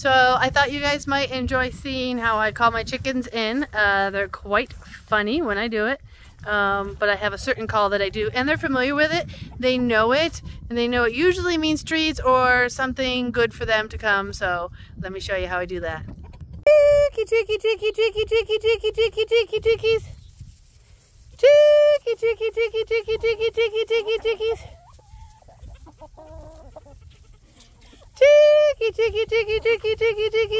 So I thought you guys might enjoy seeing how I call my chickens in. Uh, they're quite funny when I do it. Um, but I have a certain call that I do and they're familiar with it. They know it and they know it usually means treats or something good for them to come. So let me show you how I do that. Chicky, chicky, chicky, chicky, chicky, chicky, chicky, chicky, chickies. Chicky, chicky, chicky, chicky, chicky, Tiki, tiki, tiki, tiki, tiki.